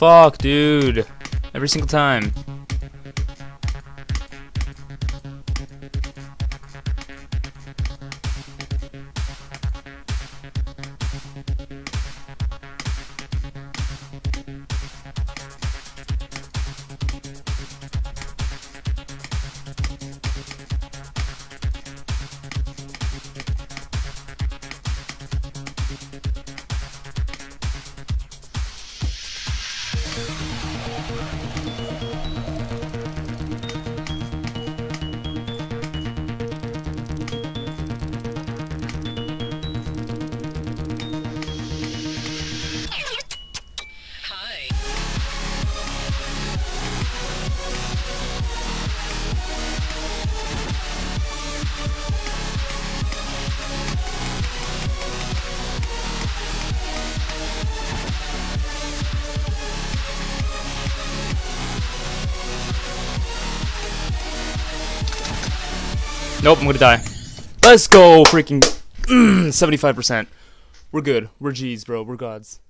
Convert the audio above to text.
Fuck, dude. Every single time. Nope, I'm gonna die. Let's go, freaking 75%. We're good. We're G's, bro. We're gods.